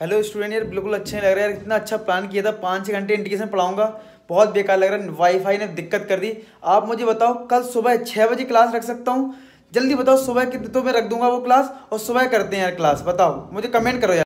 Hello student यार, बिल्कुल अच्छे लग रहा है यार। इतना अच्छा प्लान किया था, पाँच छः घंटे इंडिकेशन पढ़ाऊँगा। बहुत बेकार लग रहा है वाईफाई ने दिक्कत कर दी। आप मुझे बताओ, कल सुबह छः बजे क्लास रख सकता हूँ? जल्दी बताओ, सुबह कितने तो मैं रख दूँगा वो क्लास और सुबह करते हैं यार क्लास बताओ। मुझे कमेंट करो यार।